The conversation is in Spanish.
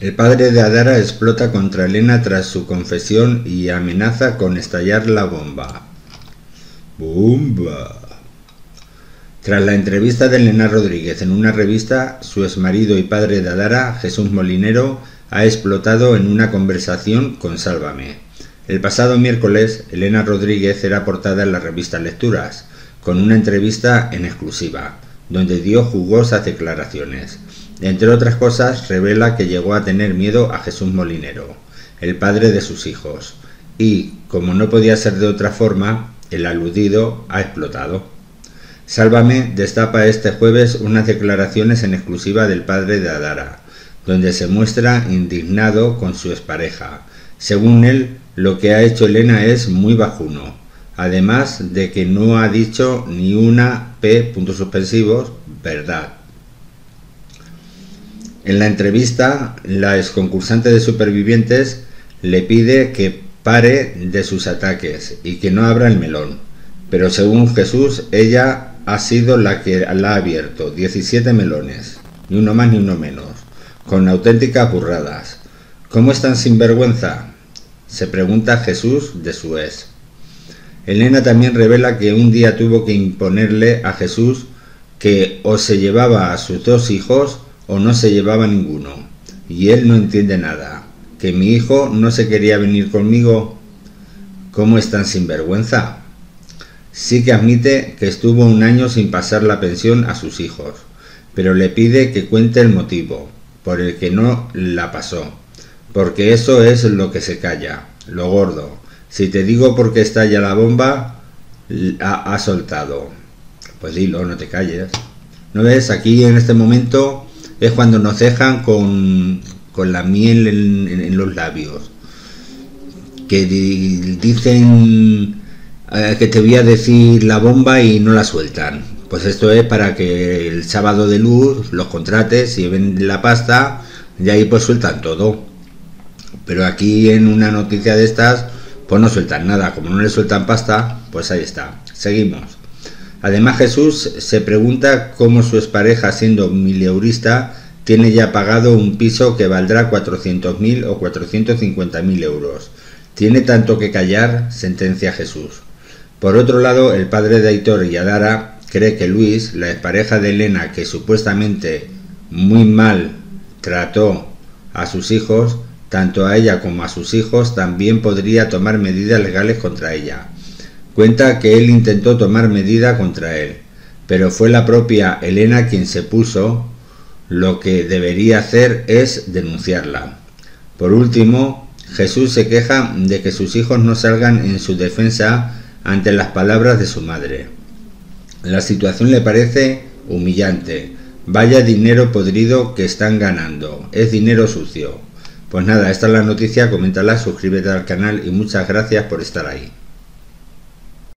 El padre de Adara explota contra Elena tras su confesión y amenaza con estallar la bomba. ¡Bomba! Tras la entrevista de Elena Rodríguez en una revista, su exmarido y padre de Adara, Jesús Molinero, ha explotado en una conversación con Sálvame. El pasado miércoles, Elena Rodríguez era portada en la revista Lecturas, con una entrevista en exclusiva, donde dio jugosas declaraciones. Entre otras cosas, revela que llegó a tener miedo a Jesús Molinero, el padre de sus hijos, y, como no podía ser de otra forma, el aludido ha explotado. Sálvame destapa este jueves unas declaraciones en exclusiva del padre de Adara, donde se muestra indignado con su expareja. Según él, lo que ha hecho Elena es muy bajuno, además de que no ha dicho ni una P. puntos suspensivos, verdad. En la entrevista, la exconcursante de Supervivientes le pide que pare de sus ataques y que no abra el melón. Pero según Jesús, ella ha sido la que la ha abierto 17 melones, ni uno más ni uno menos, con auténticas burradas. ¿Cómo es tan sinvergüenza? Se pregunta Jesús de su ex. Elena también revela que un día tuvo que imponerle a Jesús que o se llevaba a sus dos hijos o no se llevaba ninguno, y él no entiende nada. ¿Que mi hijo no se quería venir conmigo? ¿Cómo es tan sinvergüenza? Sí que admite que estuvo un año sin pasar la pensión a sus hijos, pero le pide que cuente el motivo por el que no la pasó, porque eso es lo que se calla, lo gordo. Si te digo por qué estalla la bomba, ha, ha soltado. Pues dilo, no te calles. ¿No ves? Aquí en este momento es cuando nos dejan con, la miel en, los labios. Que dicen eh, que te voy a decir la bomba y no la sueltan. Pues esto es para que el sábado de luz los contrates y ven la pasta y ahí pues sueltan todo. Pero aquí en una noticia de estas pues no sueltan nada. Como no le sueltan pasta, pues ahí está. Seguimos. Además Jesús se pregunta cómo su expareja, siendo mileurista, tiene ya pagado un piso que valdrá 400.000 o 450.000 euros. Tiene tanto que callar, sentencia Jesús. Por otro lado, el padre de Aitor y Adara cree que Luis, la expareja de Elena que supuestamente muy mal trató a sus hijos, tanto a ella como a sus hijos, también podría tomar medidas legales contra ella. Cuenta que él intentó tomar medida contra él, pero fue la propia Elena quien se puso. Lo que debería hacer es denunciarla. Por último, Jesús se queja de que sus hijos no salgan en su defensa ante las palabras de su madre. La situación le parece humillante. Vaya dinero podrido que están ganando. Es dinero sucio. Pues nada, esta es la noticia, coméntala, suscríbete al canal y muchas gracias por estar ahí.